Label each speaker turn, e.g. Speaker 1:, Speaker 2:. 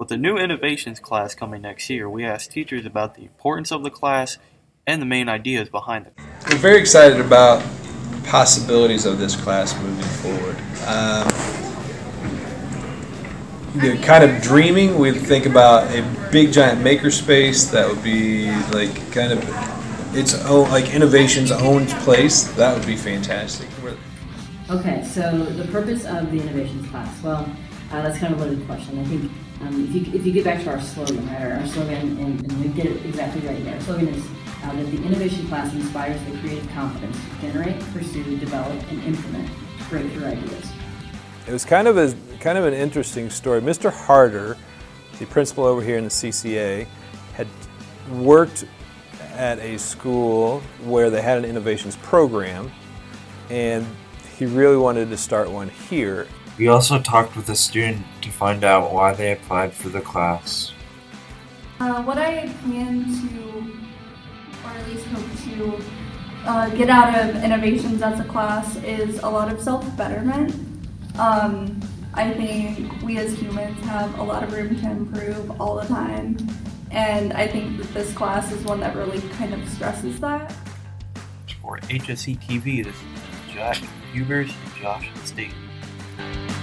Speaker 1: With the new innovations class coming next year, we asked teachers about the importance of the class and the main ideas behind it.
Speaker 2: We're very excited about possibilities of this class moving forward. Um, the kind of dreaming, we think about a big giant makerspace that would be like kind of its own, like innovation's own place. That would be fantastic.
Speaker 3: Okay, so the purpose of the innovations class. Well, uh, that's kind of a loaded question. I think um, if, you, if you get back to our slogan, right, our, slogan, and, and we get it exactly right here. Our slogan is uh, that the innovation class inspires the creative confidence to generate, pursue, develop, and implement breakthrough ideas.
Speaker 4: It was kind of a kind of an interesting story. Mr. Harder, the principal over here in the CCA, had worked at a school where they had an innovations program, and he really wanted to start one here.
Speaker 5: We also talked with a student to find out why they applied for the class.
Speaker 6: Uh, what I plan to, or at least hope to, uh, get out of innovations as a class is a lot of self-betterment. Um, I think we as humans have a lot of room to improve all the time, and I think that this class is one that really kind of stresses that.
Speaker 1: For HSE TV, this is Jack Hubers and Josh State. Bye.